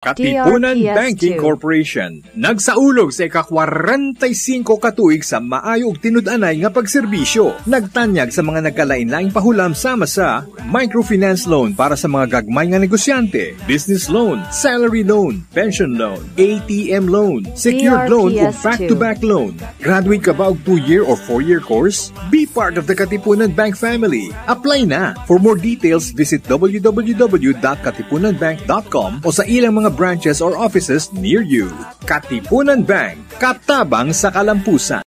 Katipunan DRPS2. Banking Corporation. Nagsaulog sa ika-45 katuig sa maayo ug tinud-anay nga pagserbisyo. Nagtanyag sa mga nagkalain-laing pahulam sama sa microfinance loan para sa mga gagmay nga negosyante, business loan, salary loan, pension loan, ATM loan, secured loan ug DRPS2. back-to-back loan. Graduate ka ba og 2-year or 4-year course? Be part of the Katipunan Bank family. Apply na. For more details, visit www.katipunanbank.com o sa ilang mga branches or offices near you. Katipunan Bank. Katabang sa kalampusan.